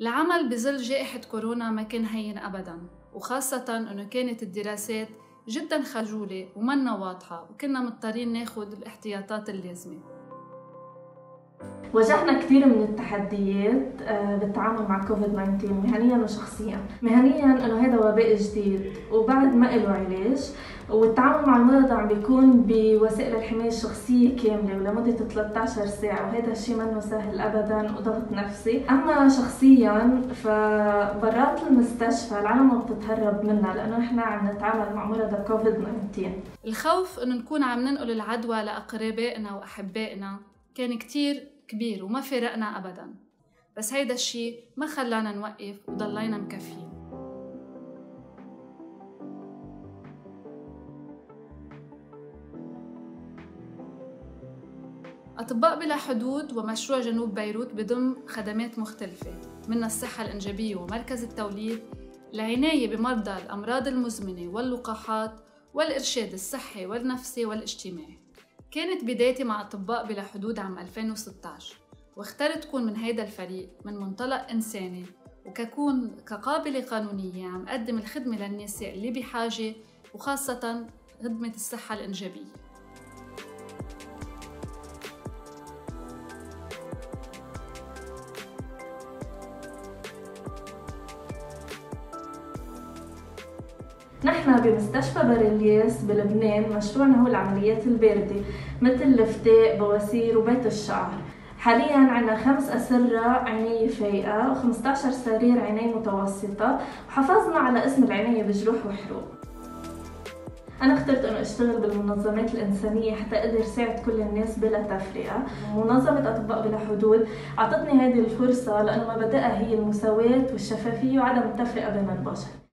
العمل بظل جائحة كورونا ما كان هين أبداً وخاصة أنه كانت الدراسات جدا خجولة ومنا واضحة وكنا مضطرين ناخد الاحتياطات اللازمة. واجهنا كثير من التحديات آه، بالتعامل مع كوفيد 19 مهنيا وشخصيا. مهنيا إنه هذا وباء جديد وبعد ما له علاج والتعامل مع المرضى عم بيكون بوسائل الحماية الشخصية كاملة ولمدة 13 ساعة وهذا الشيء منه سهل ابدا وضغط نفسي. أما شخصيا فبرات المستشفى العالم ما بتتهرب منا لأنه نحن عم نتعامل مع مرضى كوفيد 19 الخوف إنه نكون عم ننقل العدوى لأقربائنا وأحبائنا كان كتير كبير وما فرقنا ابدا. بس هيدا الشيء ما خلانا نوقف وضلينا مكفين أطباء بلا حدود ومشروع جنوب بيروت بضم خدمات مختلفة منها الصحة الإنجابية ومركز التوليد العناية بمرضى الأمراض المزمنة واللقاحات والإرشاد الصحي والنفسي والاجتماعي. كانت بدايتي مع أطباء بلا حدود عام 2016 واخترت كون من هيدا الفريق من منطلق إنساني وككون كقابلة قانونية عم قدم الخدمة للنساء اللي بحاجة وخاصة خدمة الصحة الإنجابية. نحن بمستشفى بريلياس بلبنان مشروعنا هو العمليات الباردة مثل الفتاء بواسير وبيت الشعر حاليا عندنا خمس أسرة عناية فايقة و15 سرير عناية متوسطة وحافظنا على اسم العناية بجروح وحروق أنا اخترت إنه أشتغل بالمنظمات الإنسانية حتى أقدر ساعد كل الناس بلا تفرقة. منظمة أطباء بلا حدود أعطتني هذه الفرصة لأنه مبادئها هي المساواة والشفافية وعدم التفرقة بين البشر.